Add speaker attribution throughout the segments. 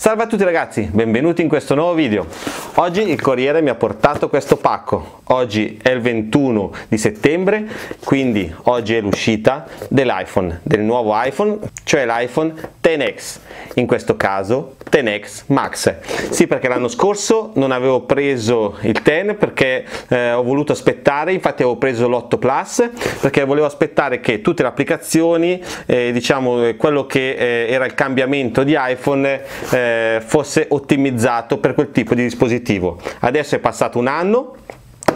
Speaker 1: Salve a tutti ragazzi, benvenuti in questo nuovo video. Oggi il Corriere mi ha portato questo pacco. Oggi è il 21 di settembre, quindi oggi è l'uscita dell'iPhone, del nuovo iPhone, cioè l'iPhone XS. In questo caso XS Max. Sì, perché l'anno scorso non avevo preso il 10 perché eh, ho voluto aspettare, infatti avevo preso l'8 Plus perché volevo aspettare che tutte le applicazioni, eh, diciamo quello che eh, era il cambiamento di iPhone eh, fosse ottimizzato per quel tipo di dispositivo. Adesso è passato un anno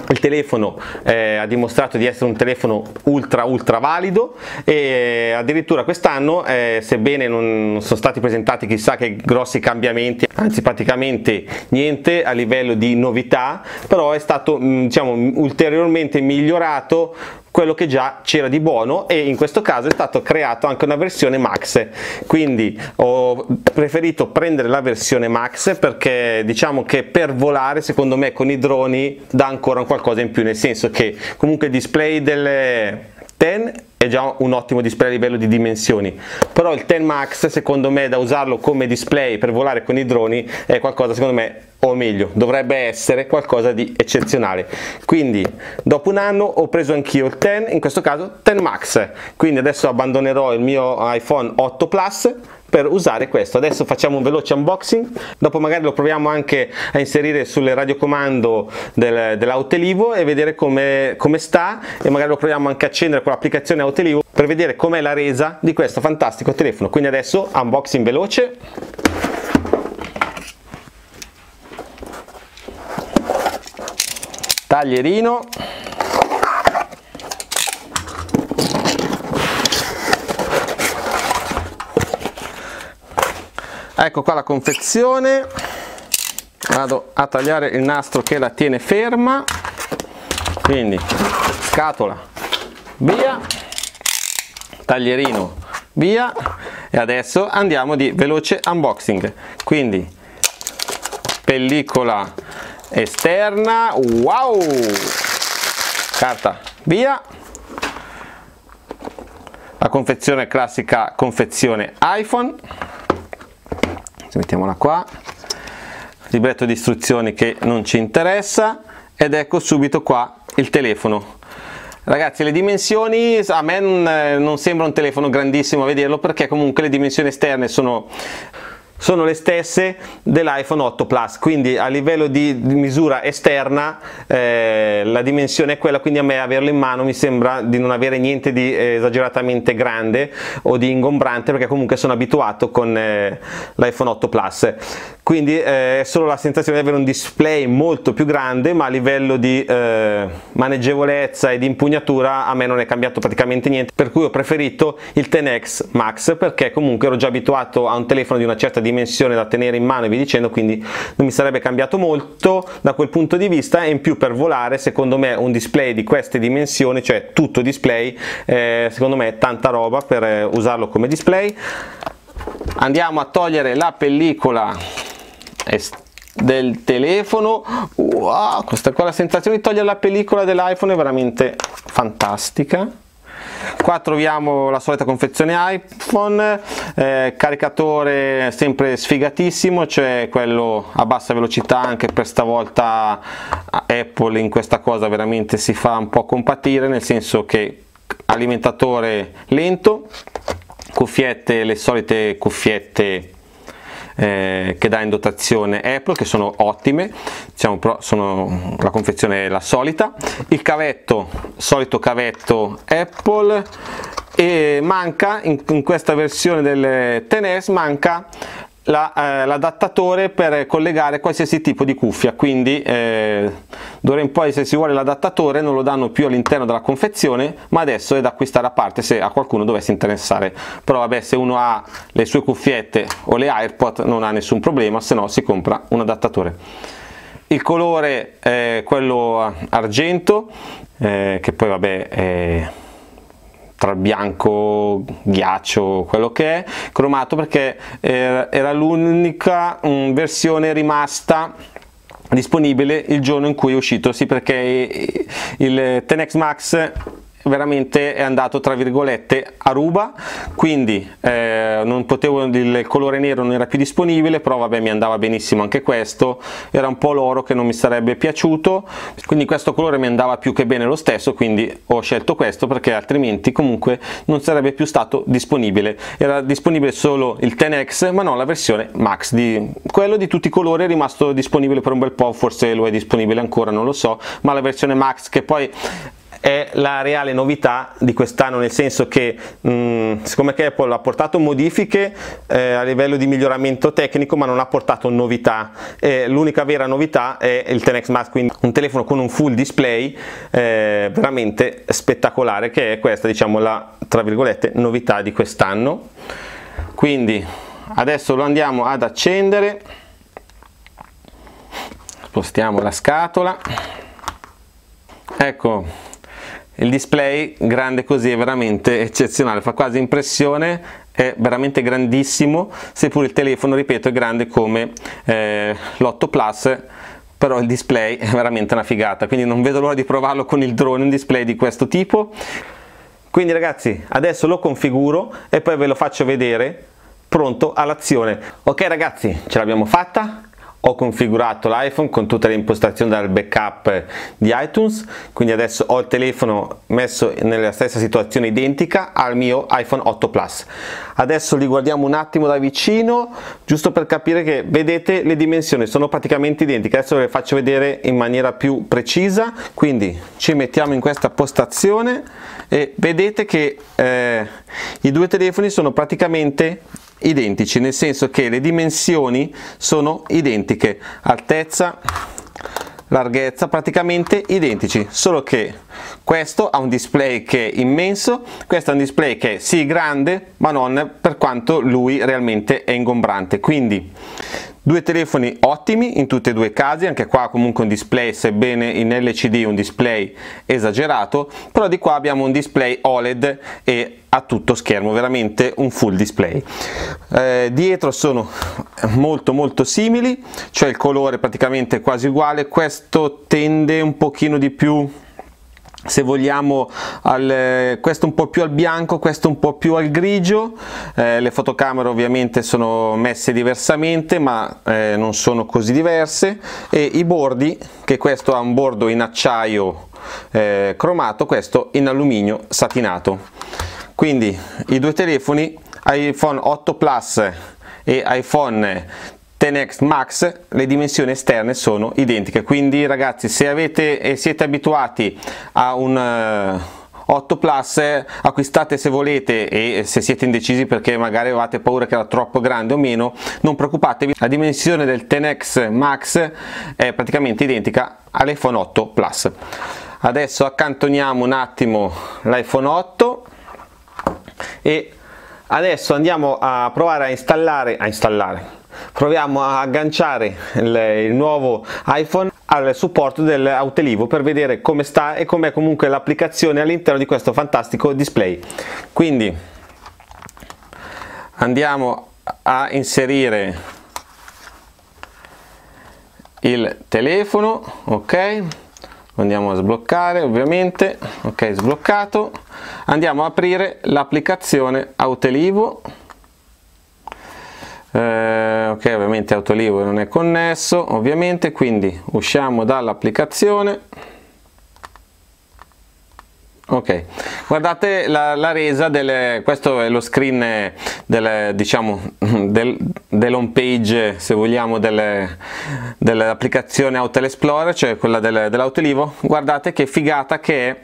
Speaker 1: il telefono eh, ha dimostrato di essere un telefono ultra ultra valido e addirittura quest'anno eh, sebbene non sono stati presentati chissà che grossi cambiamenti anzi praticamente niente a livello di novità però è stato mm, diciamo ulteriormente migliorato quello che già c'era di buono e in questo caso è stato creato anche una versione Max. Quindi ho preferito prendere la versione Max perché diciamo che per volare secondo me con i droni dà ancora qualcosa in più nel senso che comunque il display del 10 è già un ottimo display a livello di dimensioni. Però il 10 Max secondo me da usarlo come display per volare con i droni è qualcosa secondo me o meglio dovrebbe essere qualcosa di eccezionale. Quindi dopo un anno ho preso anch'io il 10 in questo caso 10 Max. Quindi adesso abbandonerò il mio iPhone 8 Plus per usare questo. Adesso facciamo un veloce unboxing dopo magari lo proviamo anche a inserire sulle radiocomando del, dell'Autelivo e vedere come, come sta e magari lo proviamo anche a accendere con l'applicazione Autelivo per vedere com'è la resa di questo fantastico telefono. Quindi adesso unboxing veloce. Taglierino ecco qua la confezione. Vado a tagliare il nastro che la tiene ferma. Quindi scatola. Via. Taglierino. Via. E adesso andiamo di veloce unboxing. Quindi pellicola esterna. Wow! Carta. Via. La confezione classica confezione iPhone mettiamola qua. Libretto di istruzioni che non ci interessa ed ecco subito qua il telefono. Ragazzi le dimensioni a me non, non sembra un telefono grandissimo a vederlo perché comunque le dimensioni esterne sono sono le stesse dell'iPhone 8 Plus quindi a livello di, misura esterna eh, la dimensione è quella quindi a me averlo in mano mi sembra di non avere niente di esageratamente grande o di ingombrante perché comunque sono abituato con eh, l'iPhone 8 Plus quindi eh, è solo la sensazione di avere un display molto più grande ma a livello di eh, maneggevolezza e di impugnatura a me non è cambiato praticamente niente. Per cui ho preferito il 10X Max perché comunque ero già abituato a un telefono di una certa dimensione da tenere in mano e vi dicendo quindi non mi sarebbe cambiato molto da quel punto di vista. E in più per volare secondo me un display di queste dimensioni cioè tutto display eh, secondo me è tanta roba per eh, usarlo come display. Andiamo a togliere la pellicola del telefono wow, questa qua la sensazione di togliere la pellicola dell'iPhone è veramente fantastica. Qua troviamo la solita confezione iPhone eh, caricatore sempre sfigatissimo cioè quello a bassa velocità anche per stavolta Apple in questa cosa veramente si fa un po' compatire nel senso che alimentatore lento cuffiette le solite cuffiette eh, che dà in dotazione Apple che sono ottime diciamo però sono la confezione è la solita. Il cavetto solito cavetto Apple e manca in, in questa versione del Tenes manca l'adattatore eh, per collegare qualsiasi tipo di cuffia quindi eh, d'ora in poi se si vuole l'adattatore non lo danno più all'interno della confezione ma adesso è da acquistare a parte se a qualcuno dovesse interessare. Però vabbè se uno ha le sue cuffiette o le AirPod non ha nessun problema se no si compra un adattatore. Il colore è quello argento eh, che poi vabbè è tra bianco, ghiaccio, quello che è, cromato perché era l'unica mm, versione rimasta disponibile il giorno in cui è uscito, sì perché il Tenex Max veramente è andato tra virgolette a ruba. Quindi eh, non potevo il colore nero non era più disponibile però vabbè mi andava benissimo anche questo. Era un po' l'oro che non mi sarebbe piaciuto. Quindi questo colore mi andava più che bene lo stesso quindi ho scelto questo perché altrimenti comunque non sarebbe più stato disponibile. Era disponibile solo il 10x ma non la versione max di quello di tutti i colori. È rimasto disponibile per un bel po' forse lo è disponibile ancora non lo so ma la versione max che poi è la reale novità di quest'anno nel senso che mh, mm, siccome che Apple ha portato modifiche eh, a livello di miglioramento tecnico ma non ha portato novità. Eh, l'unica vera novità è il 10X Max quindi un telefono con un full display eh, veramente spettacolare che è questa diciamo la tra virgolette novità di quest'anno. Quindi adesso lo andiamo ad accendere. Spostiamo la scatola. Ecco il display grande così è veramente eccezionale fa quasi impressione è veramente grandissimo seppur il telefono ripeto è grande come eh, l'8 plus però il display è veramente una figata quindi non vedo l'ora di provarlo con il drone un display di questo tipo. Quindi ragazzi adesso lo configuro e poi ve lo faccio vedere pronto all'azione. Ok ragazzi ce l'abbiamo fatta ho configurato l'iPhone con tutte le impostazioni dal backup di iTunes quindi adesso ho il telefono messo nella stessa situazione identica al mio iPhone 8 Plus. Adesso li guardiamo un attimo da vicino giusto per capire che vedete le dimensioni sono praticamente identiche. Adesso ve le faccio vedere in maniera più precisa. Quindi ci mettiamo in questa postazione e vedete che eh, i due telefoni sono praticamente identici, nel senso che le dimensioni sono identiche, altezza, larghezza praticamente identici, solo che questo ha un display che è immenso, questo è un display che è sì grande, ma non per quanto lui realmente è ingombrante. Quindi Due telefoni ottimi in tutti e due i casi, anche qua comunque un display, sebbene in LCD un display esagerato, però di qua abbiamo un display OLED e a tutto schermo, veramente un full display. Eh, dietro sono molto molto simili, cioè il colore praticamente quasi uguale, questo tende un pochino di più se vogliamo al, questo un po' più al bianco questo un po' più al grigio. Eh, le fotocamere ovviamente sono messe diversamente ma eh, non sono così diverse. E i bordi che questo ha un bordo in acciaio eh, cromato questo in alluminio satinato. Quindi i due telefoni iPhone 8 Plus e iPhone 10X Max le dimensioni esterne sono identiche. Quindi ragazzi se avete e siete abituati a un 8 Plus acquistate se volete e se siete indecisi perché magari avevate paura che era troppo grande o meno non preoccupatevi. La dimensione del 10X Max è praticamente identica all'iPhone 8 Plus. Adesso accantoniamo un attimo l'iPhone 8 e adesso andiamo a provare a installare a installare proviamo a agganciare il, il nuovo iPhone al supporto dell'Autelivo per vedere come sta e com'è comunque l'applicazione all'interno di questo fantastico display. Quindi andiamo a inserire il telefono ok? Andiamo a sbloccare ovviamente. Ok sbloccato. Andiamo a aprire l'applicazione Autelivo eh, ok ovviamente Autolivo non è connesso ovviamente quindi usciamo dall'applicazione. Ok guardate la, la resa del questo è lo screen del, diciamo del, dell'home page se vogliamo dell'applicazione Autel Explorer cioè quella del, dell'Autolivo. Guardate che figata che è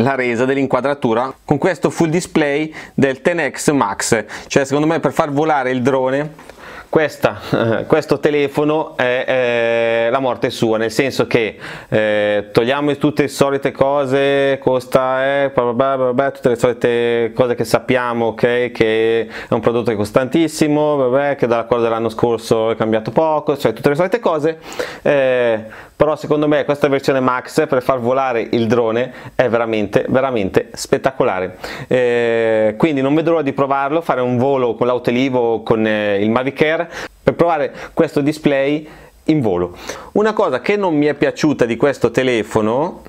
Speaker 1: la resa dell'inquadratura con questo full display del 10x Max. Cioè secondo me per far volare il drone questa, questo telefono è, è, la morte sua, nel senso che eh, togliamo tutte le solite cose, costa, eh, blah blah blah, tutte le solite cose che sappiamo, okay, che è un prodotto che costa tantissimo, che dall'accordo dell'anno scorso è cambiato poco, cioè tutte le solite cose, eh, però secondo me questa versione Max per far volare il drone è veramente veramente spettacolare. Eh, quindi non vedo l'ora di provarlo fare un volo con l'Autelivo con eh, il Mavic Air per provare questo display in volo. Una cosa che non mi è piaciuta di questo telefono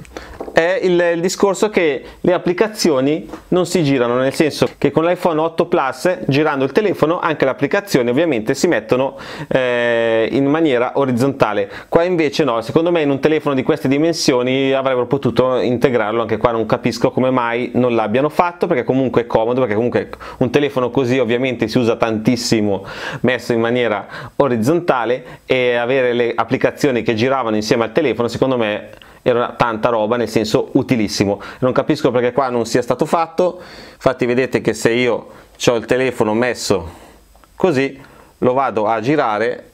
Speaker 1: è il, il, discorso che le applicazioni non si girano, nel senso che con l'iPhone 8 Plus girando il telefono anche le applicazioni ovviamente si mettono eh, in maniera orizzontale. Qua invece no, secondo me in un telefono di queste dimensioni avrebbero potuto integrarlo, anche qua non capisco come mai non l'abbiano fatto perché comunque è comodo, perché comunque un telefono così ovviamente si usa tantissimo messo in maniera orizzontale e avere le applicazioni che giravano insieme al telefono secondo me era tanta roba nel senso utilissimo. Non capisco perché qua non sia stato fatto. Infatti vedete che se io ho il telefono messo così lo vado a girare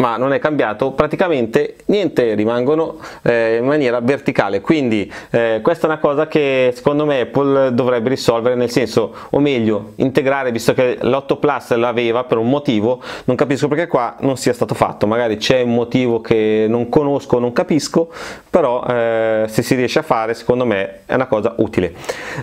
Speaker 1: ma non è cambiato praticamente niente rimangono eh, in maniera verticale. Quindi eh, questa è una cosa che secondo me Apple dovrebbe risolvere nel senso o meglio integrare visto che l'8 Plus l'aveva per un motivo non capisco perché qua non sia stato fatto. Magari c'è un motivo che non conosco non capisco però eh, se si riesce a fare secondo me è una cosa utile.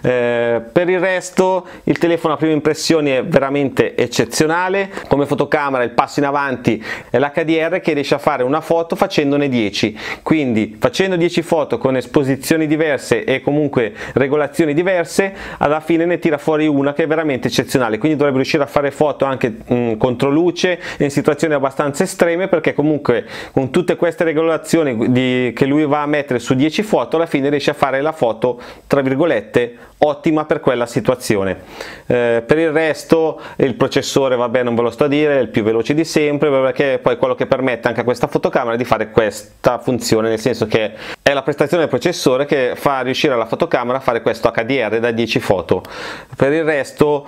Speaker 1: Eh, per il resto il telefono a prima impressione è veramente eccezionale. Come fotocamera il passo in avanti è l'HD HDR che riesce a fare una foto facendone 10 quindi facendo 10 foto con esposizioni diverse e comunque regolazioni diverse alla fine ne tira fuori una che è veramente eccezionale. Quindi dovrebbe riuscire a fare foto anche mh, contro luce in situazioni abbastanza estreme perché comunque con tutte queste regolazioni di, che lui va a mettere su 10 foto alla fine riesce a fare la foto tra virgolette ottima per quella situazione. Eh, per il resto il processore vabbè non ve lo sto a dire è il più veloce di sempre perché poi quello che permette anche a questa fotocamera di fare questa funzione nel senso che è la prestazione del processore che fa riuscire alla fotocamera a fare questo HDR da 10 foto. Per il resto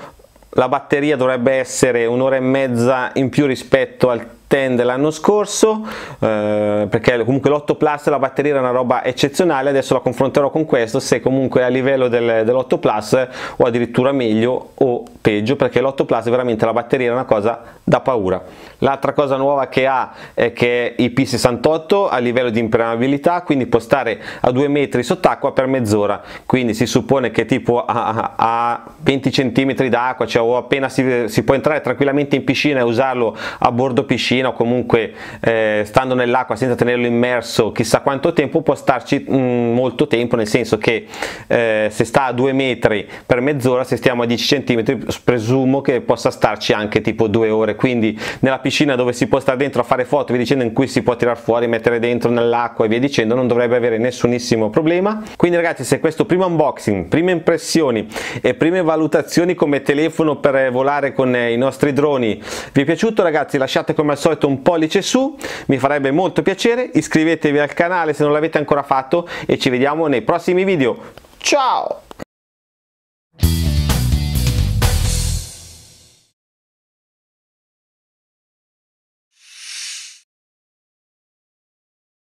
Speaker 1: la batteria dovrebbe essere un'ora e mezza in più rispetto al 10 dell'anno scorso eh, perché comunque l'8 Plus la batteria era una roba eccezionale adesso la confronterò con questo se comunque a livello del, dell'8 Plus o addirittura meglio o peggio perché l'8 Plus veramente la batteria è una cosa da paura. L'altra cosa nuova che ha è che è IP68 a livello di impermeabilità quindi può stare a 2 metri sott'acqua per mezz'ora. Quindi si suppone che tipo a, a 20 cm d'acqua cioè o appena si, si può entrare tranquillamente in piscina e usarlo a bordo piscina piscina o comunque eh, stando nell'acqua senza tenerlo immerso chissà quanto tempo può starci mh, mm, molto tempo nel senso che eh, se sta a 2 metri per mezz'ora se stiamo a 10 cm presumo che possa starci anche tipo due ore. Quindi nella piscina dove si può stare dentro a fare foto via dicendo in cui si può tirare fuori mettere dentro nell'acqua e via dicendo non dovrebbe avere nessunissimo problema. Quindi ragazzi se questo primo unboxing prime impressioni e prime valutazioni come telefono per volare con i nostri droni vi è piaciuto ragazzi lasciate come al solito solito un pollice su, mi farebbe molto piacere, iscrivetevi al canale se non l'avete ancora fatto e ci vediamo nei prossimi video. Ciao!